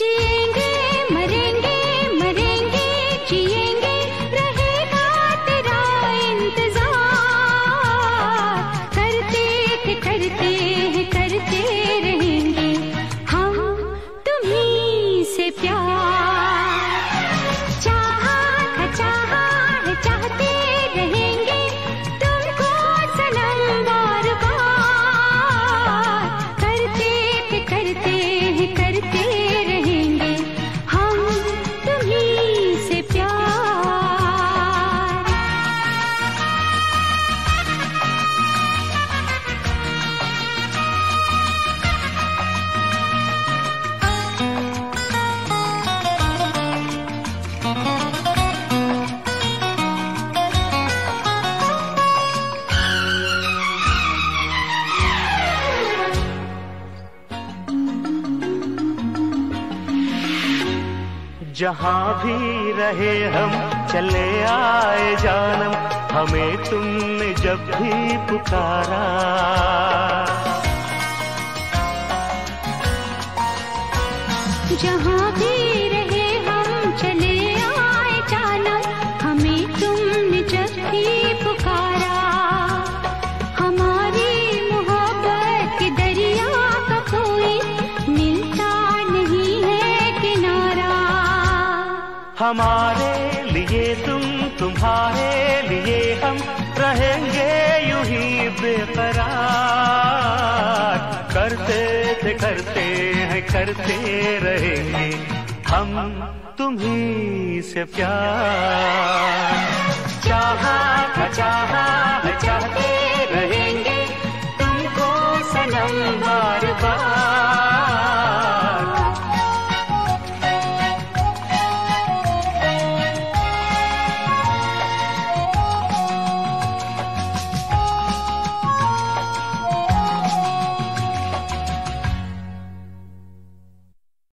मुझे जहाँ भी रहे हम चले आए जानम। हमें तुमने जब भी पुकारा। जहाँ भी हमारे लिए तुम तुम्हारे लिए हम रहेंगे यू ही बेकरार। करते थे, करते हैं, करते रहेंगे हम तुम्ही से प्यार। चाहा चाहा चाहते रहेंगे तुमको सनम बार बार।